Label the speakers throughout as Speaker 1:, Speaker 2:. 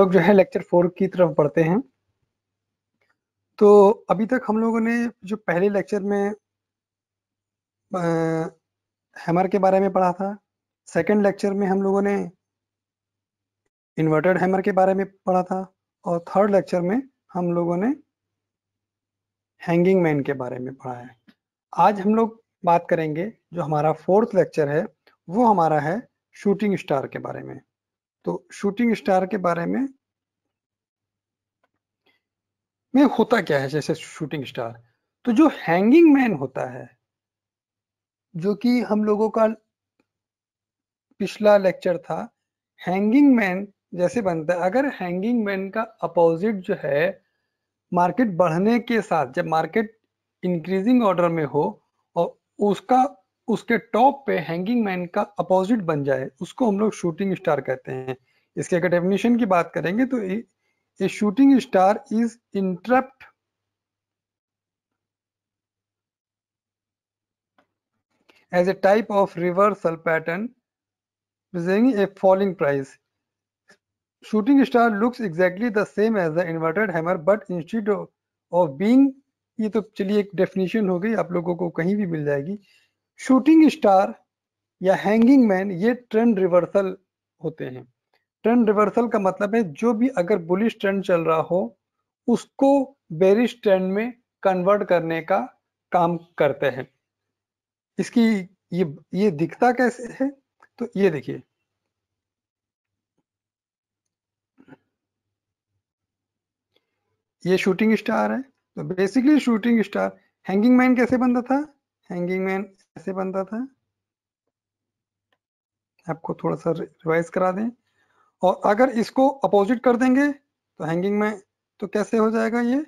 Speaker 1: लोग जो है लेक्चर फोर की तरफ़ बढ़ते हैं। तो अभी तक हम लोगों ने जो पहले लेक्चर में आ, हैमर के बारे में पढ़ा था सेकंड लेक्चर में हम लोगों ने इन्वर्टेड हैमर के बारे में पढ़ा था और थर्ड लेक्चर में हम लोगों ने हैंगिंग मैन के बारे में पढ़ा है। आज हम लोग बात करेंगे जो हमारा फोर्थ लेक्चर है वो हमारा है शूटिंग स्टार के बारे में। तो शूटिंग स्टार के बारे में में होता क्या है जैसे शूटिंग स्टार तो जो हैंगिंग मैन होता है, जो कि हम लोगों का पिछला लेक्चर था हैंगिंग मैन जैसे बनता है। अगर हैंगिंग मैन का अपोजिट जो है मार्केट बढ़ने के साथ, जब मार्केट इंक्रीजिंग ऑर्डर में हो, और उसका उसके टॉप पे हैंगिंग मैन का अपोजिट बन जाए, उसको हम लोग शूटिंग स्टार कहते हैं। इसके अगर डेफिनेशन की बात करेंगे तो a shooting star is interpreted as a type of reversal pattern a falling price shooting star looks exactly the same as the inverted hammer but instead of being ये तो चलिए एक डेफिनेशन हो गई, आप लोगों को कहीं भी मिल जाएगी। शूटिंग स्टार या हैंगिंग मैन, ये ट्रेंड रिवर्सल होते हैं। ट्रेंड रिवर्सल का मतलब है, जो भी अगर बुलिश ट्रेंड चल रहा हो, उसको बेरिश ट्रेंड में कन्वर्ट करने का काम करते हैं। इसकी ये ये दिखता कैसे है? तो ये देखिए। ये शूटिंग स्टार है। तो basically shooting star, hanging man कैसे बनता था? हैंगिंग मैन ऐसे बनता था? आपको थोड़ा सा रिवाइज करा दें। और अगर इसको अपोजिट कर देंगे तो हैंगिंग में तो कैसे हो जाएगा ये?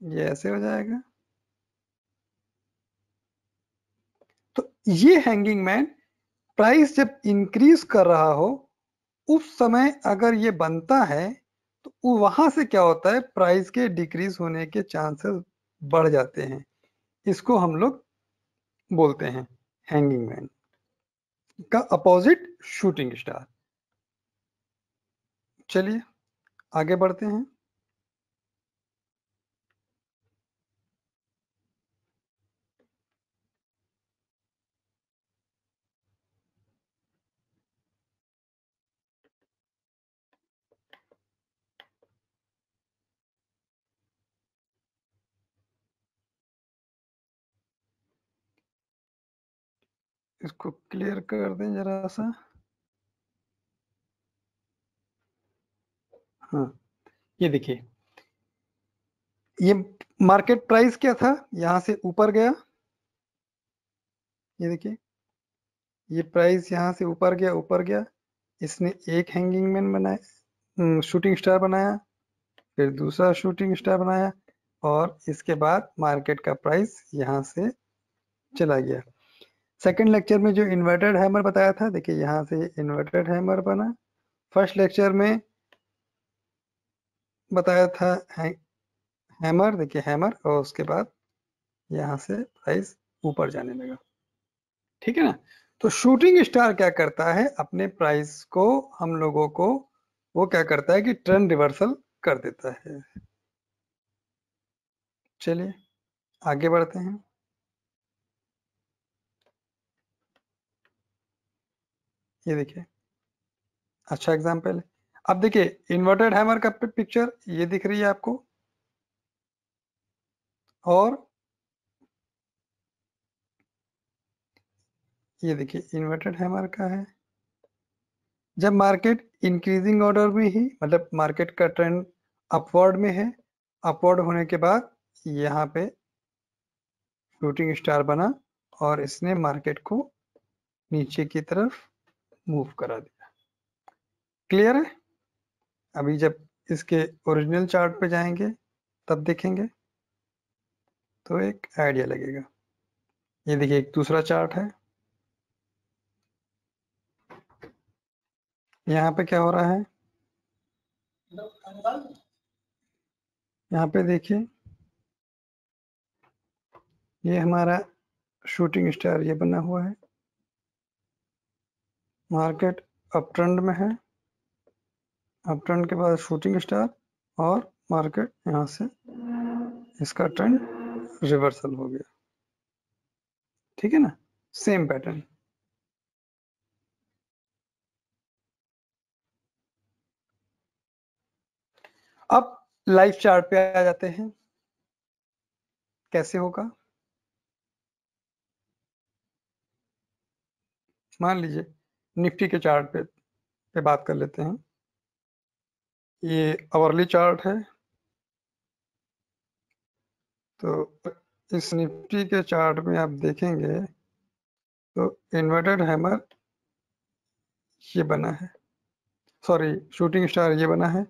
Speaker 1: ये ऐसे हो जाएगा। तो ये हैंगिंग मैन प्राइस जब इंक्रीज कर रहा हो, उस समय अगर ये बनता है तो वहाँ से क्या होता है? प्राइस के डिक्रीज होने के चांसेस बढ़ जाते हैं। इसको हम लोग बोलते हैं हैंगिंग मैन का अपोजिट शूटिंग स्टार चलिए आगे बढ़ते हैं। इसको क्लियर कर दें जरा सा। हाँ ये देखिए। ये मार्केट प्राइस क्या था? यहाँ से ऊपर गया। ये देखिए। ये प्राइस यहाँ से ऊपर गया ऊपर गया। इसने एक हैंगिंग मैन बनाया शूटिंग स्टार बनाया। फिर दूसरा शूटिंग स्टार बनाया और इसके बाद मार्केट का प्राइस यहाँ से चला गया। सेकंड लेक्चर में जो इन्वर्टेड हैमर बताया था देखिए यहाँ से इन्वर्टेड हैमर बना। फ़र्स्ट लेक्चर में बताया था है, हैमर देखिए हैमर और उसके बाद यहाँ से प्राइस ऊपर जाने लगा। ठीक है ना? तो शूटिंग स्टार क्या करता है? अपने प्राइस को हम लोगों को वो क्या करता है कि ट्रेंड रिवर्सल कर देता है। चलिए आगे बढ़ते हैं। ये देखिए। अच्छा एग्ज़ाम्पल है। अब देखिए इन्वर्टेड हैमर का पिक्चर ये दिख रही है आपको। और ये देखिए इन्वर्टेड हैमर का है। जब मार्केट इंक्रीजिंग ऑर्डर में ही मतलब मार्केट का ट्रेंड अपवर्ड में है अपवर्ड होने के बाद यहाँ पे शूटिंग स्टार बना और इसने मार्केट को नीचे की तरफ़ मूव करा दिया। क्लियर है? अभी जब इसके ओरिजिनल चार्ट पे जाएँगे, तब देखेंगे। तो एक आइडिया लगेगा। ये देखिए, एक दूसरा चार्ट है। यहाँ पे क्या हो रहा है? यहाँ पे देखिए। ये हमारा शूटिंग स्टार ये बना हुआ है। मार्केट अप ट्रेंड में है। अप ट्रेंड के बाद शूटिंग स्टार और मार्केट यहाँ से इसका ट्रेंड रिवर्सल हो गया। ठीक है ना? सेम पैटर्न अब लाइफ चार्ट पे आ जाते हैं। कैसे होगा? मान लीजिए निफ्टी के चार्ट पे पे बात कर लेते हैं। ये अवरली चार्ट है। तो इस निफ्टी के चार्ट में आप देखेंगे तो इन्वर्टेड हैमर ये बना है। सॉरी, शूटिंग स्टार ये बना है।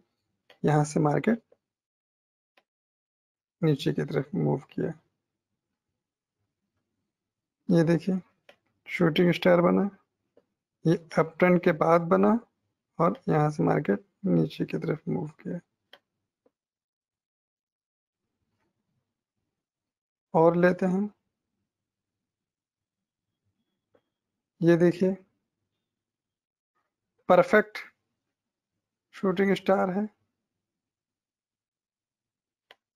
Speaker 1: यहाँ से मार्केट नीचे की तरफ़ मूव किया। ये देखिए, शूटिंग स्टार बना। ये अप ट्रेंड के बाद बना और यहाँ से मार्केट नीचे की तरफ़ मूव किया। और लेते हैं। ये देखिए। परफेक्ट शूटिंग स्टार है।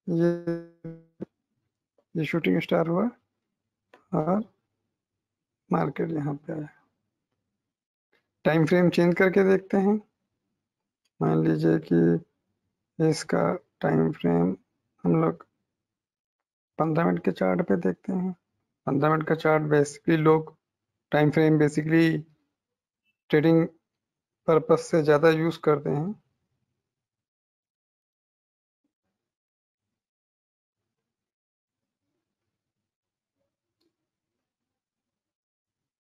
Speaker 1: ये ये शूटिंग स्टार हुआ और मार्केट यहाँ पे आया। टाइम फ्रेम चेंज करके देखते हैं। मान लीजिए कि इसका टाइम फ्रेम हम लोग पंद्रह मिनट के चार्ट पे देखते हैं। पंद्रह मिनट का चार्ट बेसिकली लोग time frame basically trading purpose से ज़्यादा यूज़ करते हैं।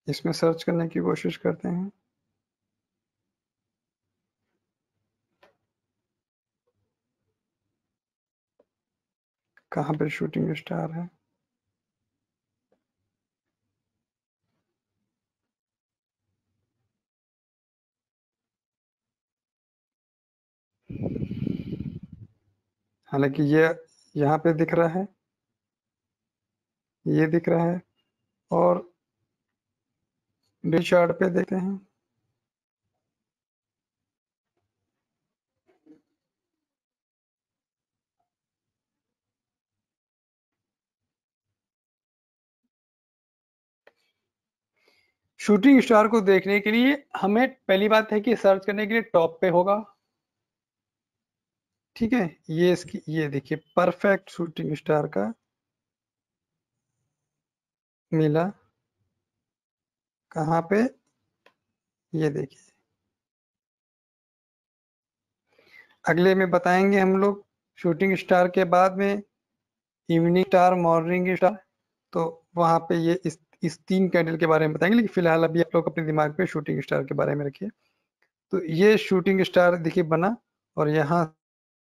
Speaker 1: इसमें सर्च करने की कोशिश करते हैं। कहाँ पे शूटिंग स्टार है? हालाँकि ये यहाँ पे दिख रहा है। ये दिख रहा है और डे चार्ट पे देखते हैं शूटिंग स्टार को देखने के लिए हमें पहली बात है कि सर्च करने के लिए टॉप पे होगा। ठीक है, ये इसकी, ये देखिए, परफेक्ट शूटिंग स्टार का मिला। कहाँ पे? ये देखिए। अगले में बताएँगे हम लोग शूटिंग स्टार के बाद में इवनिंग स्टार, मॉर्निंग स्टार तो वहाँ पे ये इस इस तीन कैंडल के बारे में बताएँगे लेकिन फ़िलहाल अभी आप लोग अपने दिमाग पे शूटिंग स्टार के बारे में रखिए। तो ये शूटिंग स्टार देखिए बना और यहाँ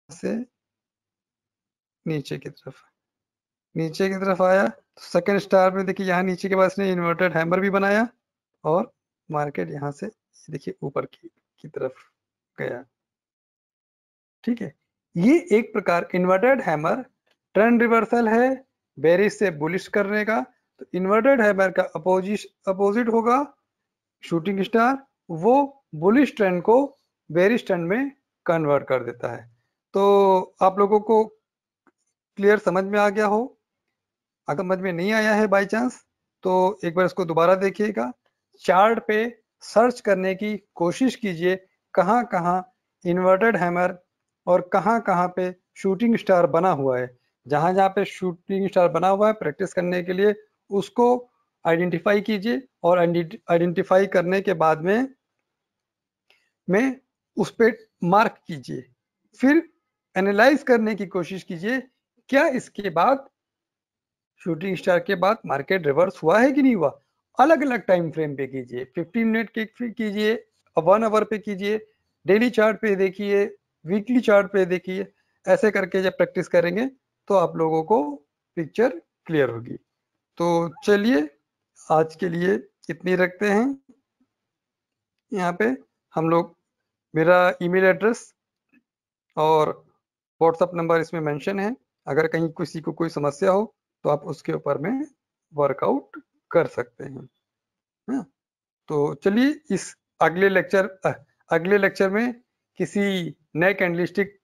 Speaker 1: से नीचे की तरफ़ नीचे की तरफ़ आया तो सेकेंड स्टार में देखिए यहाँ नीचे के बाद इसने इन्वर्टेड हैमर भी बनाया और मार्केट यहाँ से देखिए ऊपर की, की तरफ़ गया। ठीक है ये एक प्रकार इन्वर्टेड हैमर ट्रेंड रिवर्सल है बेरिस से बुलिश करने का तो इन्वर्टेड हैमर का अपोजिट अपोजिट होगा शूटिंग स्टार वो बुलिश ट्रेंड को बेरिश ट्रेंड में कन्वर्ट कर देता है। तो आप लोगों को क्लियर समझ में आ गया हो? अगर समझ में नहीं आया है बाय चांस तो एक बार इसको दोबारा देखिएगा। चार्ट पे सर्च करने की कोशिश कीजिए कहाँ कहाँ इन्वर्टेड हैमर और कहाँ कहाँ पे शूटिंग स्टार बना हुआ है। जहाँ जहाँ पे शूटिंग स्टार बना हुआ है प्रैक्टिस करने के लिए उसको आइडेंटिफाई कीजिए और आइडेंटिफाई करने के बाद में में उस पर मार्क कीजिए। फिर एनालाइज करने की कोशिश कीजिए, क्या इसके बाद शूटिंग स्टार के बाद मार्केट रिवर्स हुआ है कि नहीं हुआ? अलग अलग टाइम फ्रेम पे कीजिए। 15 मिनट के कीजिए वन आवर पे कीजिए डेली चार्ट पे देखिए वीकली चार्ट पे देखिए, ऐसे करके जब प्रैक्टिस करेंगे तो आप लोगों को पिक्चर क्लियर होगी। तो चलिए, आज के लिए इतनी रखते हैं। यहाँ पे हम लोग, मेरा ईमेल एड्रेस और व्हाट्सअप नंबर इसमें मेंशन है। अगर कहीं किसी को कोई समस्या हो तो आप उसके ऊपर में वर्कआउट कर सकते हैं। हाँ तो चलिए इस अगले लेक्चर अगले लेक्चर में किसी नए कैंडलिस्टिक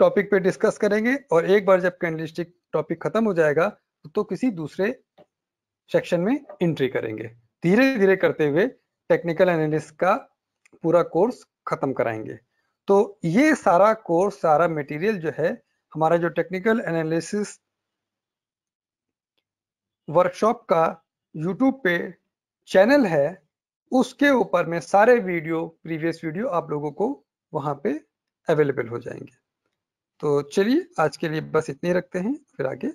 Speaker 1: टॉपिक पे डिस्कस करेंगे और एक बार जब कैंडलिस्टिक टॉपिक खत्म हो जाएगा तो किसी दूसरे सेक्शन में एंट्री करेंगे। धीरे धीरे करते हुए टेक्निकल एनालिस्ट का पूरा कोर्स खत्म कराएँगे। तो ये सारा कोर्स सारा मटेरियल जो है, हमारा जो टेक्निकल एनालिसिस वर्कशॉप का यूट्यूब पे चैनल है, उसके ऊपर में सारे वीडियो प्रीवियस वीडियो आप लोगों को वहाँ पे अवेलेबल हो जाएँगे। तो चलिए आज के लिए बस इतने रखते हैं फिर आगे